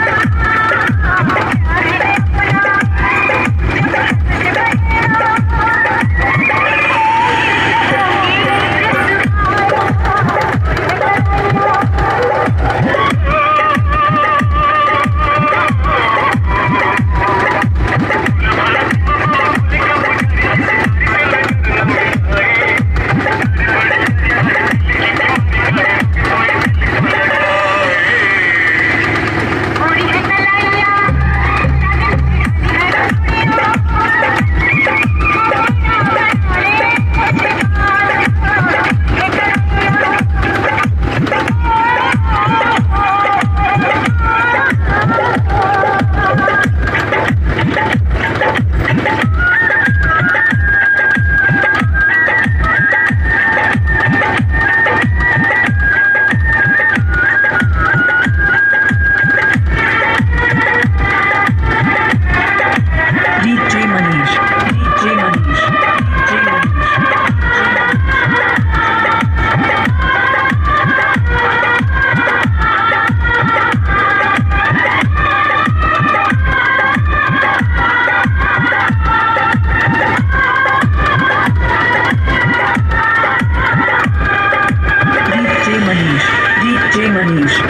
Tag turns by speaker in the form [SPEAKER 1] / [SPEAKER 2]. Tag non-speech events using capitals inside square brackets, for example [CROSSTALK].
[SPEAKER 1] Yeah. [LAUGHS]
[SPEAKER 2] Guarulhos.